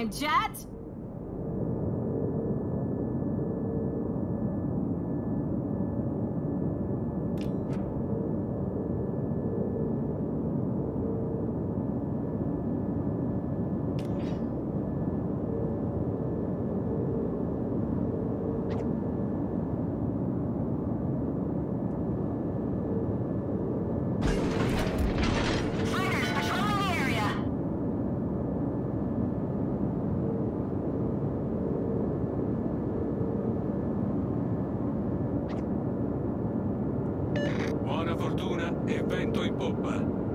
time, Jet! E vento in poppa.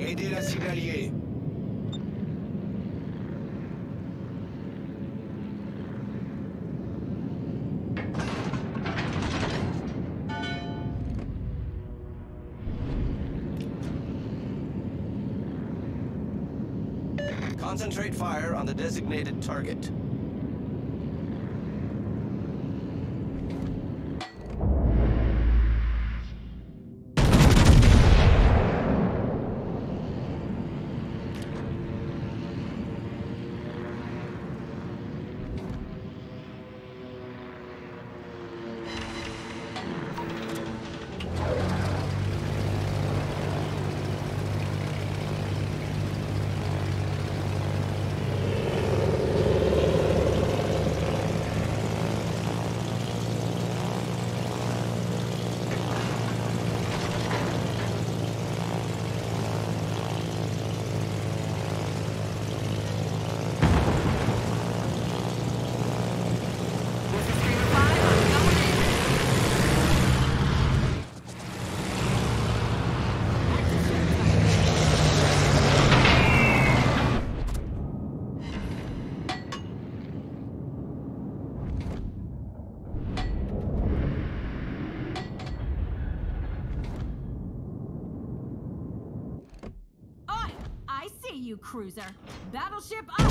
Aidez la civilier. Concentrate fire on the designated target. See you, cruiser. Battleship up!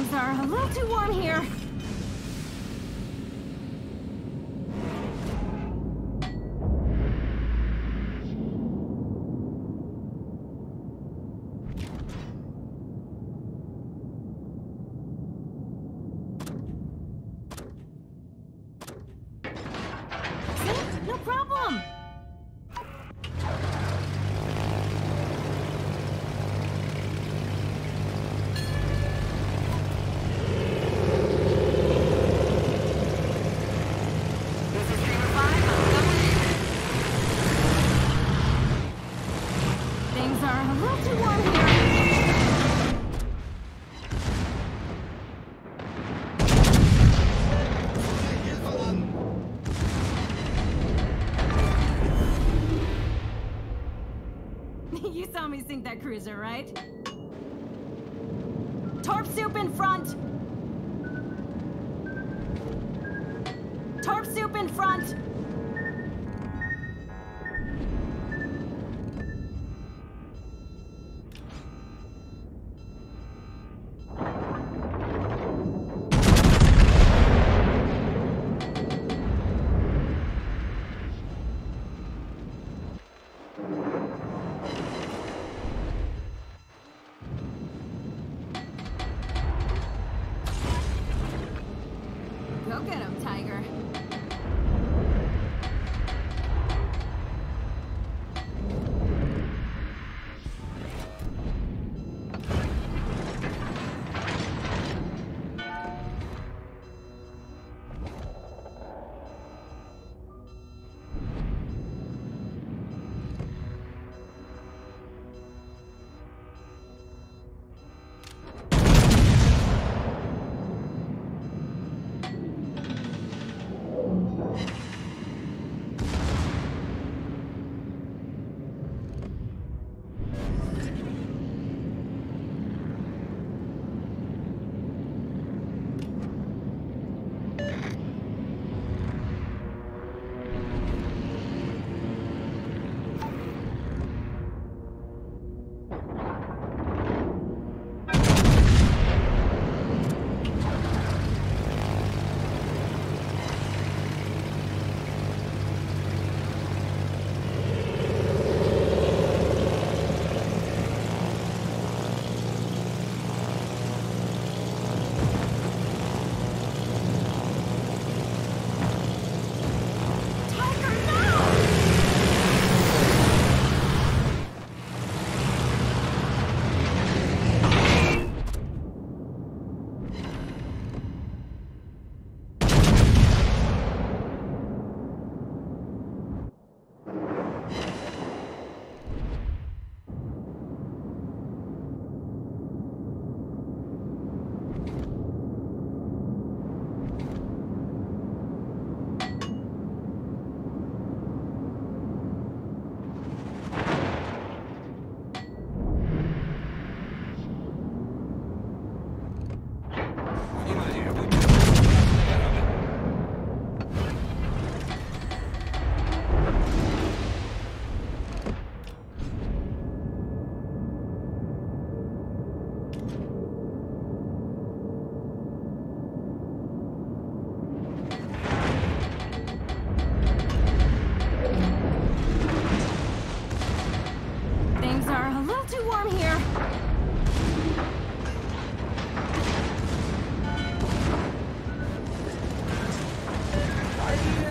Things are a little too warm here. Saw me sink that cruiser, right? Torp soup in front! Torp soup in front!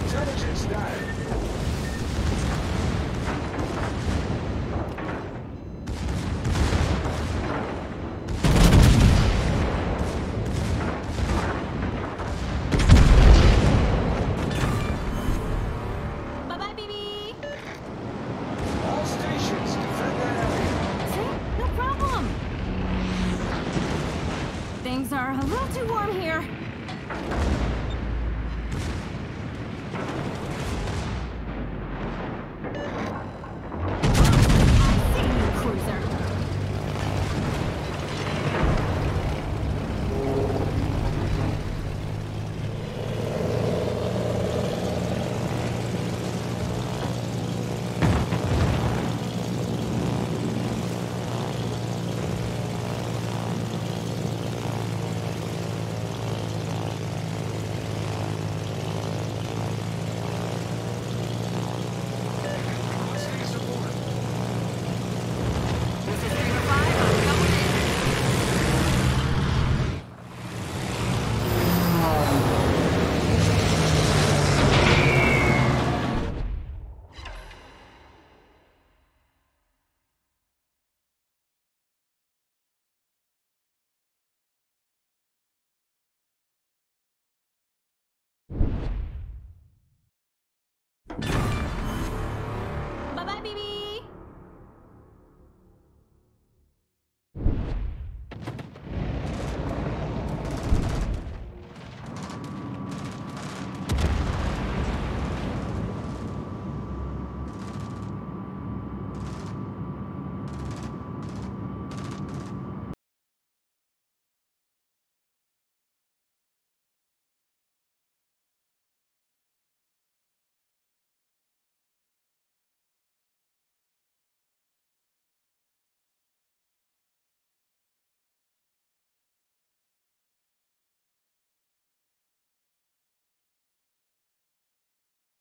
Intelligence style.